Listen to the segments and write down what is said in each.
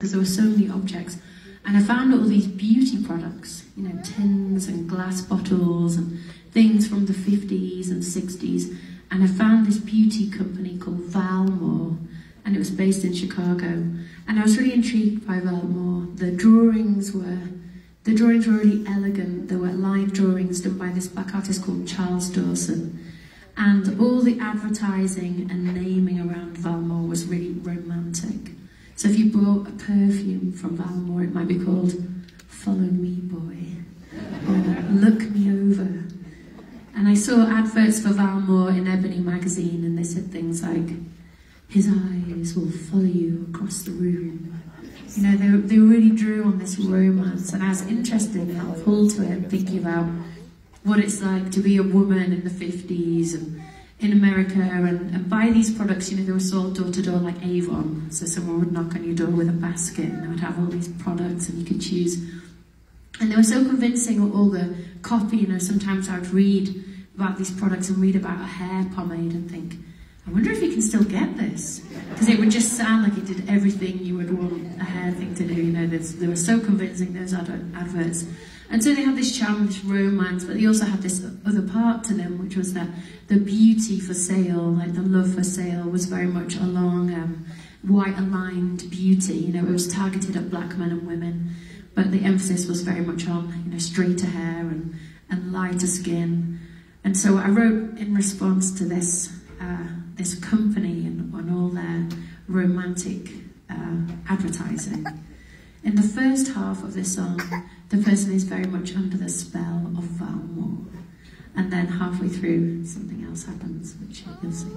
because there were so many objects. And I found all these beauty products, you know, tins and glass bottles and things from the 50s and 60s. And I found this beauty company called Valmor, and it was based in Chicago. And I was really intrigued by Valmor. The drawings were the drawings were really elegant. There were line drawings done by this black artist called Charles Dawson. And all the advertising and naming around Valmor was really romantic. So if you bought a perfume from Valmor, it might be called Follow Me Boy or Look Me Over. And I saw adverts for Valmor in Ebony magazine, and they said things like, His eyes will follow you across the room. You know, they, they really drew on this romance, and I was interested and I pulled to it, thinking about what it's like to be a woman in the 50s and in America and, and buy these products, you know, they were sold door to door like Avon. So someone would knock on your door with a basket and they would have all these products and you could choose. And they were so convincing, all the copy, you know, sometimes I would read about these products and read about a hair pomade and think, I wonder if you can still get this. Because it would just sound like it did everything you would want thing to do, you know, they were so convincing, those adverts. And so they had this this romance, but they also had this other part to them, which was that the beauty for sale, like the love for sale, was very much along um, white aligned beauty. You know, it was targeted at black men and women, but the emphasis was very much on, you know, straighter hair and, and lighter skin. And so I wrote in response to this, uh, this company and, and all their romantic uh, advertising. In the first half of this song, the person is very much under the spell of Valmor. And then halfway through, something else happens, which you'll see.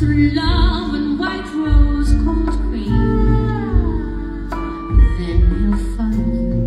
to love and white rose cold cream, then he'll find you.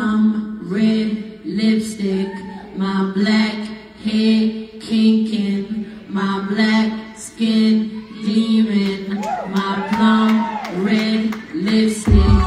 plum red lipstick, my black hair kinking, my black skin gleaming, my plum red lipstick.